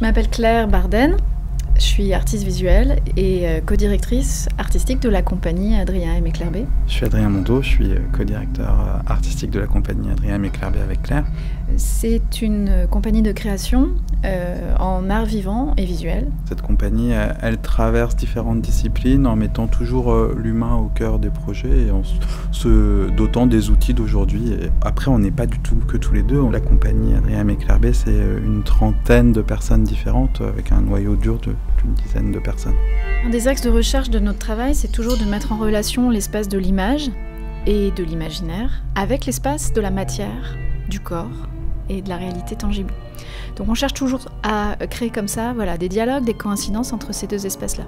Je m'appelle Claire Barden. Je suis artiste visuelle et euh, co-directrice artistique de la compagnie Adrien et Méclerbet. Je suis Adrien Mondo, je suis euh, co-directeur euh, artistique de la compagnie Adrien Méclerbet avec Claire. C'est une compagnie de création en art vivant et visuel. Cette compagnie, elle, traverse différentes disciplines en mettant toujours l'humain au cœur des projets et en se dotant des outils d'aujourd'hui. Après, on n'est pas du tout que tous les deux. La compagnie Adrien Méclerbet, c'est une trentaine de personnes différentes avec un noyau dur de une dizaine de personnes. Un des axes de recherche de notre travail, c'est toujours de mettre en relation l'espace de l'image et de l'imaginaire avec l'espace de la matière, du corps et de la réalité tangible. Donc on cherche toujours à créer comme ça voilà, des dialogues, des coïncidences entre ces deux espaces-là.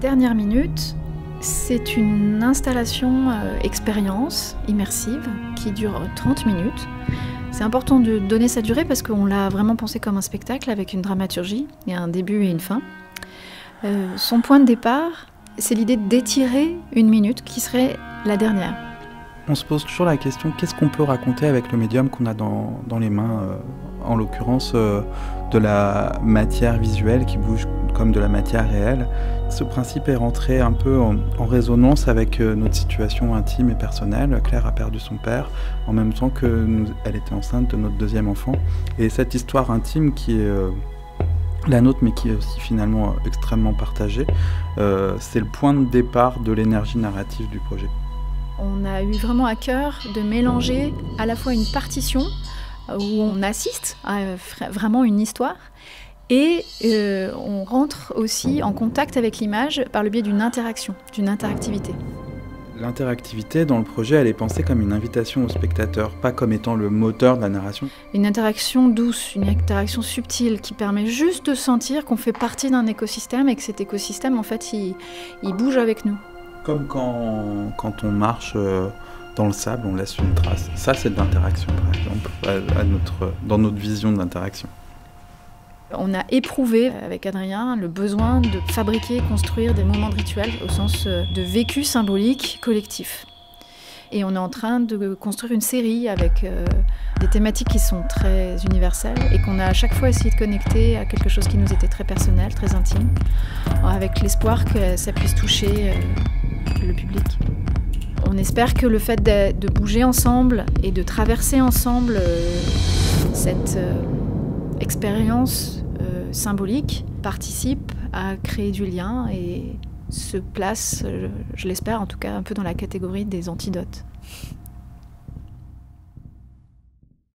Dernière minute, c'est une installation euh, expérience immersive qui dure 30 minutes c'est important de donner sa durée parce qu'on l'a vraiment pensé comme un spectacle avec une dramaturgie, il y a un début et une fin. Euh, son point de départ, c'est l'idée d'étirer une minute qui serait la dernière. On se pose toujours la question qu'est-ce qu'on peut raconter avec le médium qu'on a dans, les mains, euh, en l'occurrence euh, de la matière visuelle qui bouge comme de la matière réelle? Ce principe est rentré un peu en, résonance avec euh, notre situation intime et personnelle. Claire a perdu son père en même temps que elle était enceinte de notre deuxième enfant. Et cette histoire intime qui est la nôtre, mais qui est aussi finalement extrêmement partagée, c'est le point de départ de l'énergie narrative du projet. On a eu vraiment à cœur de mélanger à la fois une partition où on assiste à vraiment une histoire et euh, on rentre aussi en contact avec l'image par le biais d'une interaction, d'une interactivité. L'interactivité dans le projet, elle est pensée comme une invitation au spectateur, pas comme étant le moteur de la narration. Une interaction douce, une interaction subtile qui permet juste de sentir qu'on fait partie d'un écosystème et que cet écosystème, en fait, il, bouge avec nous. Comme quand, quand on marche euh, dans le sable, on laisse une trace. Ça, c'est de l'interaction, par exemple, dans notre vision de l'interaction. On a éprouvé avec Adrien le besoin de fabriquer, construire des moments de rituel au sens euh, de vécu symbolique collectif. Et on est en train de construire une série avec euh, des thématiques qui sont très universelles et qu'on a à chaque fois essayé de connecter à quelque chose qui nous était très personnel, très intime, avec l'espoir que ça puisse toucher euh, le public. On espère que le fait de, bouger ensemble et de traverser ensemble cette expérience euh, symbolique participe à créer du lien et se place, je l'espère en tout cas, un peu dans la catégorie des antidotes.